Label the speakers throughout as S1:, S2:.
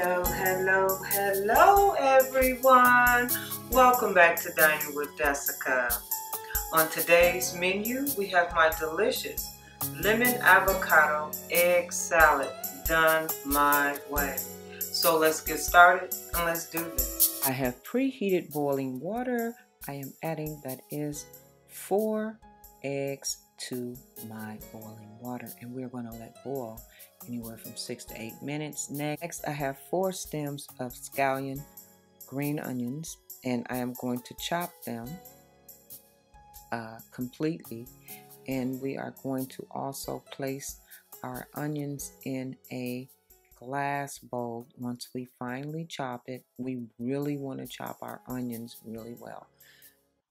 S1: Hello, hello, hello, everyone. Welcome back to Dining with Dessica. On today's menu, we have my delicious lemon avocado egg salad done my way. So let's get started and let's do this. I have preheated boiling water. I am adding that is four eggs to my boiling water and we're going to let boil anywhere from six to eight minutes. Next, I have four stems of scallion green onions and I am going to chop them uh, completely. And we are going to also place our onions in a glass bowl. Once we finally chop it we really want to chop our onions really well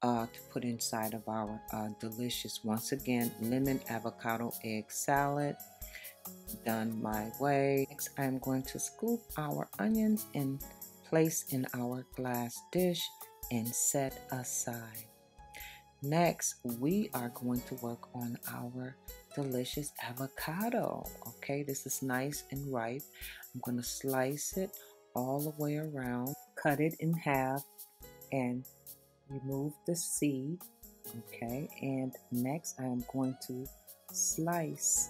S1: uh, to put inside of our uh, delicious once again lemon avocado egg salad done my way next I'm going to scoop our onions and place in our glass dish and set aside Next, we are going to work on our delicious avocado. Okay, this is nice and ripe. I'm going to slice it all the way around, cut it in half, and remove the seed. Okay, and next I am going to slice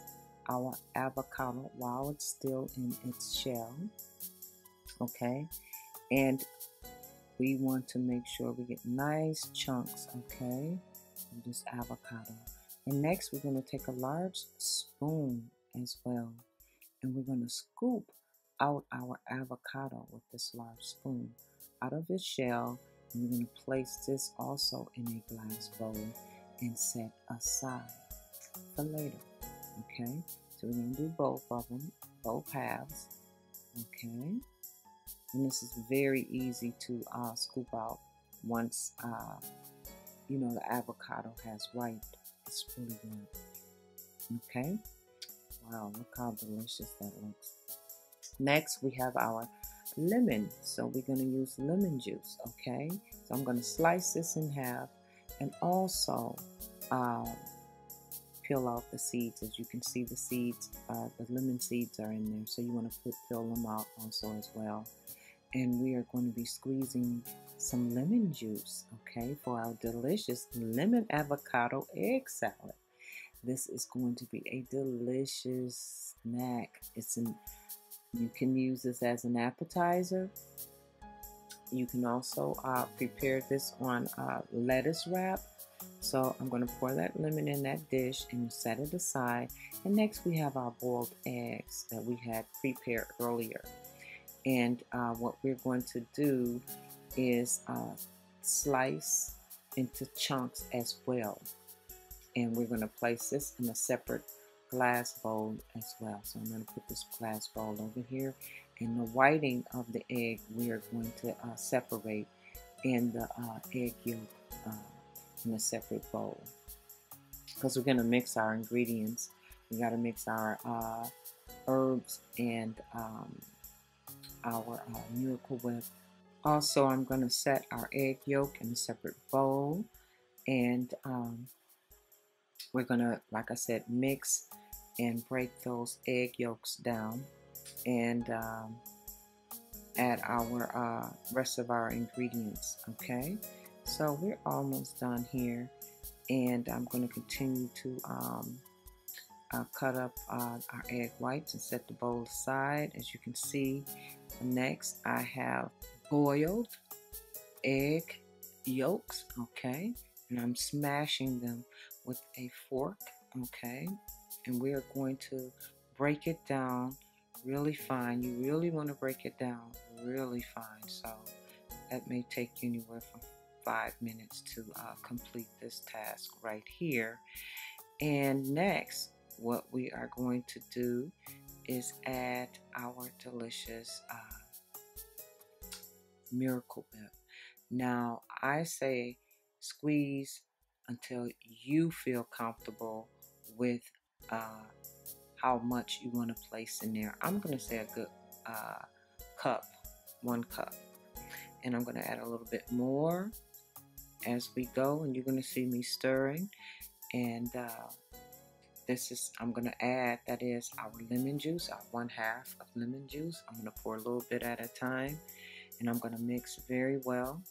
S1: our avocado while it's still in its shell. Okay, and we want to make sure we get nice chunks, okay, of this avocado. And next, we're going to take a large spoon as well, and we're going to scoop out our avocado with this large spoon out of its shell. And we're going to place this also in a glass bowl and set aside for later. Okay, so we're going to do both of them, both halves. Okay. And this is very easy to uh, scoop out once, uh, you know, the avocado has wiped. It's really good. Okay. Wow, look how delicious that looks. Next, we have our lemon. So we're going to use lemon juice, okay? So I'm going to slice this in half and also um, peel off the seeds. As you can see, the seeds, uh, the lemon seeds are in there. So you want to put, peel them out also as well and we are going to be squeezing some lemon juice, okay, for our delicious lemon avocado egg salad. This is going to be a delicious snack. It's an you can use this as an appetizer. You can also uh, prepare this on uh, lettuce wrap. So I'm going to pour that lemon in that dish and set it aside. And next we have our boiled eggs that we had prepared earlier. And uh, what we're going to do is uh, slice into chunks as well. And we're going to place this in a separate glass bowl as well. So I'm going to put this glass bowl over here. And the whiting of the egg we are going to uh, separate in the uh, egg yolk uh, in a separate bowl. Because we're going to mix our ingredients. We got to mix our uh, herbs and um, our uh, Miracle Whip. Also, I'm going to set our egg yolk in a separate bowl. And um, we're going to, like I said, mix and break those egg yolks down. And um, add our uh, rest of our ingredients, okay? So we're almost done here. And I'm going to continue to um, uh, cut up uh, our egg whites and set the bowl aside. As you can see, Next, I have boiled egg yolks, okay? And I'm smashing them with a fork, okay? And we are going to break it down really fine. You really want to break it down really fine. So that may take anywhere from five minutes to uh, complete this task right here. And next, what we are going to do is add our delicious uh, Miracle Whip. Now, I say squeeze until you feel comfortable with uh, how much you want to place in there. I'm going to say a good uh, cup, one cup. And I'm going to add a little bit more as we go. And you're going to see me stirring. And uh, this is, I'm going to add, that is our lemon juice, our one half of lemon juice. I'm going to pour a little bit at a time and I'm going to mix very well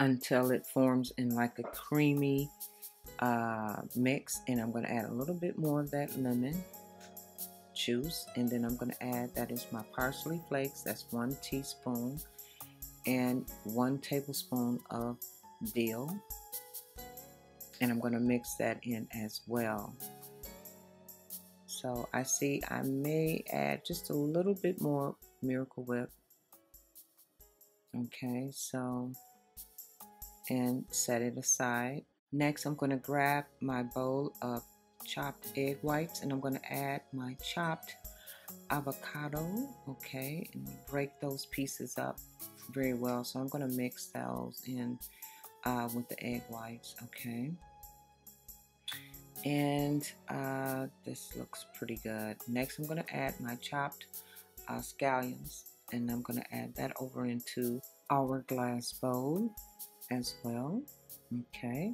S1: until it forms in like a creamy uh, mix. And I'm going to add a little bit more of that lemon juice and then I'm going to add that is my parsley flakes that's one teaspoon and one tablespoon of dill. And I'm going to mix that in as well. So I see I may add just a little bit more Miracle Whip. Okay so and set it aside. Next I'm going to grab my bowl of chopped egg whites and I'm going to add my chopped avocado okay and break those pieces up very well. So I'm going to mix those in uh, with the egg whites okay? And uh, this looks pretty good. Next I'm going to add my chopped uh, scallions and I'm going to add that over into our glass bowl as well okay?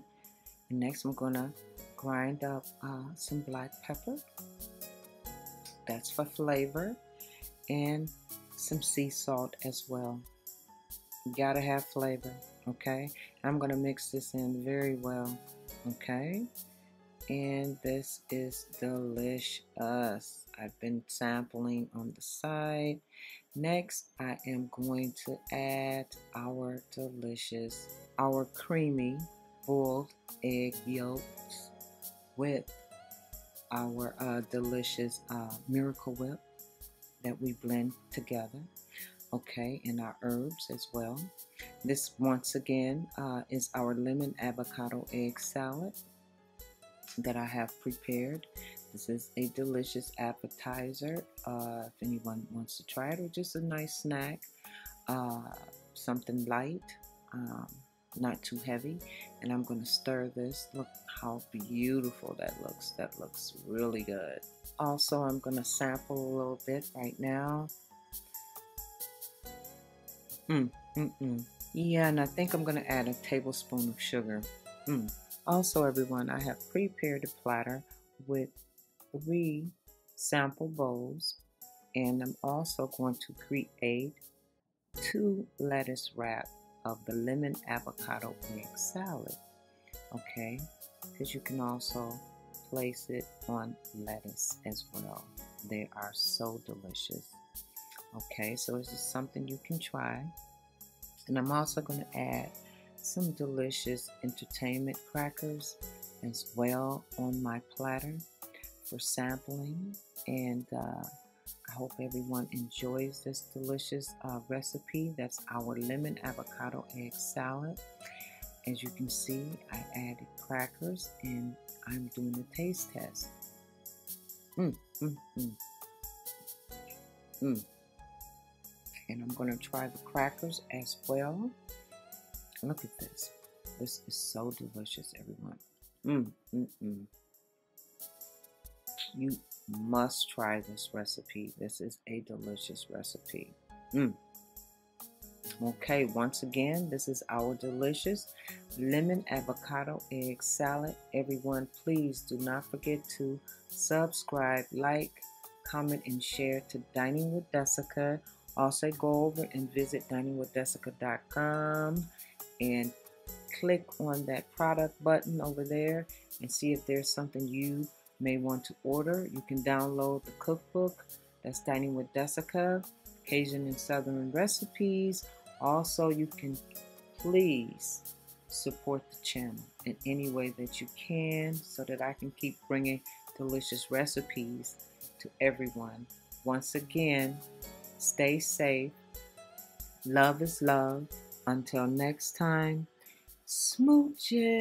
S1: And next I'm going to grind up uh, some black pepper. That's for flavor. And some sea salt as well. You gotta have flavor, okay? I'm gonna mix this in very well, okay? And this is delicious. I've been sampling on the side. Next, I am going to add our delicious, our creamy boiled egg yolks with our uh, delicious uh, Miracle Whip that we blend together. Okay, and our herbs as well. This, once again, uh, is our lemon avocado egg salad that I have prepared. This is a delicious appetizer uh, if anyone wants to try it, or just a nice snack, uh, something light. Um, not too heavy and I'm going to stir this. Look how beautiful that looks. That looks really good. Also I'm going to sample a little bit right now. Mm, mm, mm. yeah and I think I'm going to add a tablespoon of sugar. Mm. also everyone I have prepared a platter with three sample bowls and I'm also going to create two lettuce wraps of the lemon avocado egg salad. Okay, because you can also place it on lettuce as well. They are so delicious. Okay, so this is something you can try. And I'm also going to add some delicious entertainment crackers as well on my platter for sampling. And uh, I hope everyone enjoys this delicious uh, recipe. That's our lemon avocado egg salad. As you can see, I added crackers and I'm doing the taste test. Mmm, mmm, mmm. Mmm. And I'm going to try the crackers as well. Look at this. This is so delicious, everyone. Mmm, mmm, mmm. You must try this recipe. This is a delicious recipe. Mm. Okay, once again, this is our delicious lemon avocado egg salad. Everyone, please do not forget to subscribe, like, comment, and share to Dining with Dessica. Also, go over and visit diningwithdessica.com and click on that product button over there and see if there's something you may want to order. You can download the cookbook that's Dining with Dessica, Cajun and Southern recipes. Also, you can please support the channel in any way that you can so that I can keep bringing delicious recipes to everyone. Once again, stay safe. Love is love. Until next time, smooches.